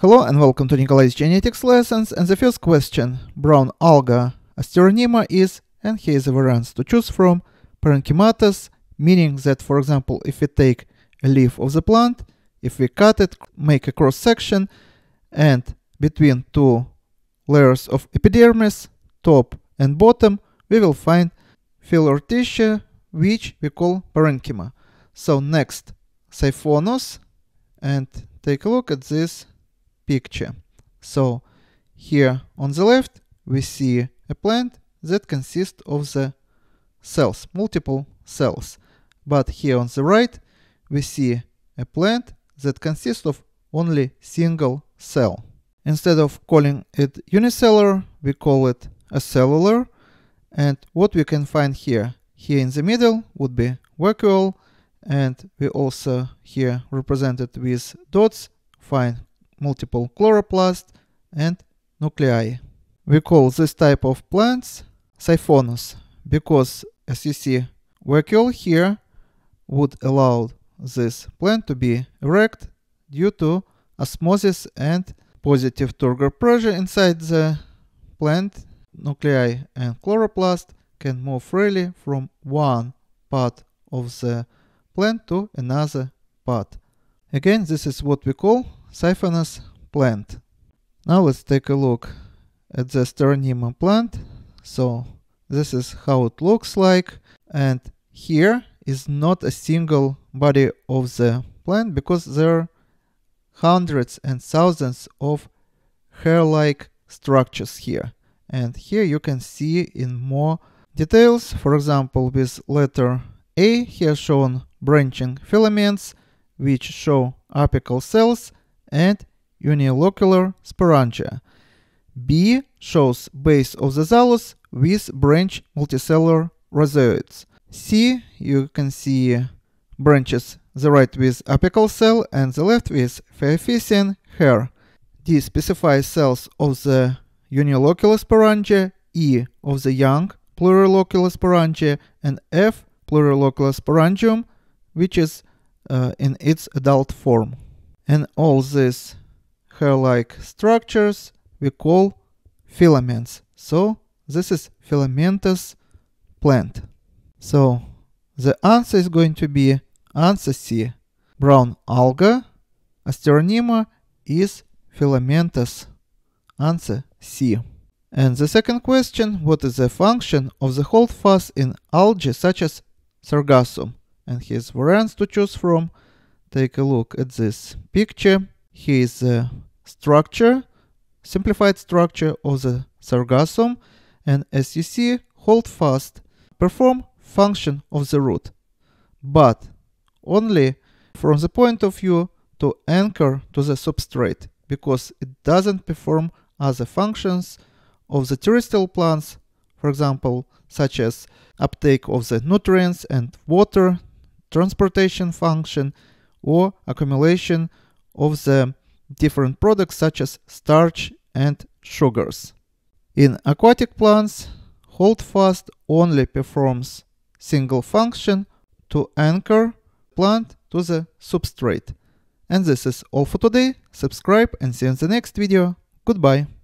Hello and welcome to Nikolay's genetics lessons and the first question, brown alga Asteronema is, and here is a variance to choose from, parenchymatous, meaning that for example if we take a leaf of the plant, if we cut it, make a cross section, and between two layers of epidermis, top and bottom, we will find filler tissue which we call parenchyma. So next, Siphonous, and take a look at this picture. So here on the left we see a plant that consists of the cells, multiple cells. But here on the right we see a plant that consists of only single cell. Instead of calling it unicellular, we call it acellular. And what we can find here, here in the middle would be vacuole, and we also here represented with dots find multiple chloroplast and nuclei. We call this type of plants siphonous because as you see vacuole here would allow this plant to be erect due to osmosis and positive turgor pressure inside the plant. Nuclei and chloroplast can move freely from one part of the plant to another part. Again, this is what we call siphonous plant. Now let's take a look at the Asteronema plant. So this is how it looks like and here is not a single body of the plant because there are hundreds and thousands of hair-like structures here. And here you can see in more details, for example with letter A here shown branching filaments which show apical cells and unilocular sporangia. B shows base of the thallus with branch multicellular rhizoids. C you can see branches the right with apical cell and the left with phaeophycean hair. D specifies cells of the unilocular sporangia, E of the young plurilocular sporangia, and F plurilocular sporangium, which is uh, in its adult form. And all these hair-like structures we call filaments. So this is filamentous plant. So the answer is going to be answer C. Brown alga, Asteronema is filamentous. Answer C. And the second question, what is the function of the holdfast in algae such as sargassum? And here's variants to choose from take a look at this picture. Here is the structure, simplified structure of the sargassum, and as you see, holdfast perform function of the root, but only from the point of view to anchor to the substrate, because it doesn't perform other functions of the terrestrial plants, for example, such as uptake of the nutrients and water, transportation function, or accumulation of the different products such as starch and sugars. In aquatic plants, holdfast only performs single function to anchor plant to the substrate. And this is all for today. Subscribe and see you in the next video. Goodbye.